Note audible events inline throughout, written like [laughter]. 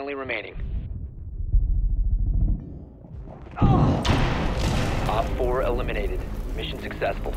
friendly remaining. Op 4 eliminated. Mission successful.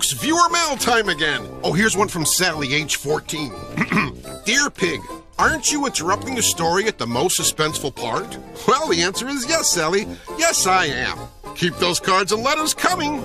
Folks, viewer mail time again. Oh, here's one from Sally, age 14. [clears throat] Dear Pig, aren't you interrupting the story at the most suspenseful part? Well, the answer is yes, Sally. Yes, I am. Keep those cards and letters coming.